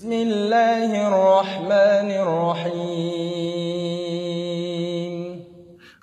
بسم الله الرحمن الرحيم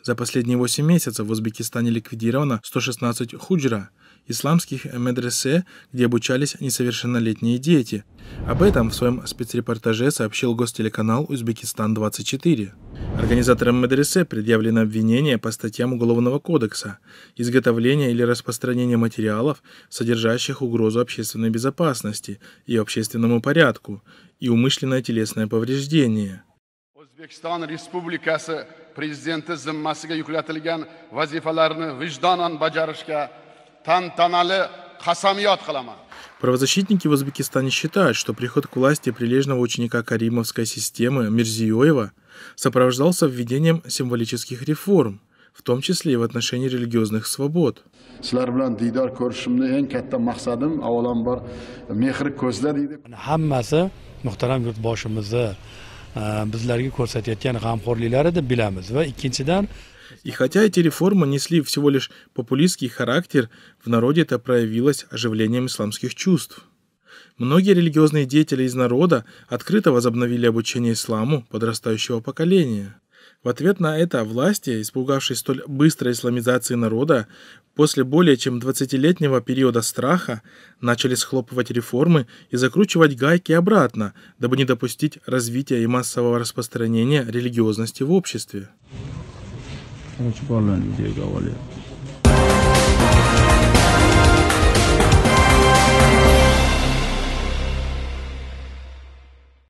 За последние 8 месяцев в Узбекистане ликвидировано 116 худжра, исламских медресе, где обучались несовершеннолетние дети. Об этом в своем спецрепортаже сообщил гостелеканал «Узбекистан-24». Организаторам медресе предъявлено обвинение по статьям Уголовного кодекса изготовление или распространение материалов, содержащих угрозу общественной безопасности и общественному порядку, и умышленное телесное повреждение. o'zbekiston respublikasi prezidenti zimmasiga yuklatilgan vazifalarni vijdonan bajarishga tantanali qasamyod qilaman Правозащитники в Узбекистане считают, что приход к власти прилежного ученика Каримовской системы Мирзиёева сопровождался введением символических реформ, в том числе и в отношении религиозных свобод. e, И хотя эти реформы несли всего лишь популистский характер, в народе это проявилось оживлением исламских чувств. Многие религиозные деятели из народа открыто возобновили обучение исламу подрастающего поколения. В ответ на это власти, испугавшись столь быстрой исламизации народа, после более чем 20-летнего периода страха начали схлопывать реформы и закручивать гайки обратно, дабы не допустить развития и массового распространения религиозности в обществе.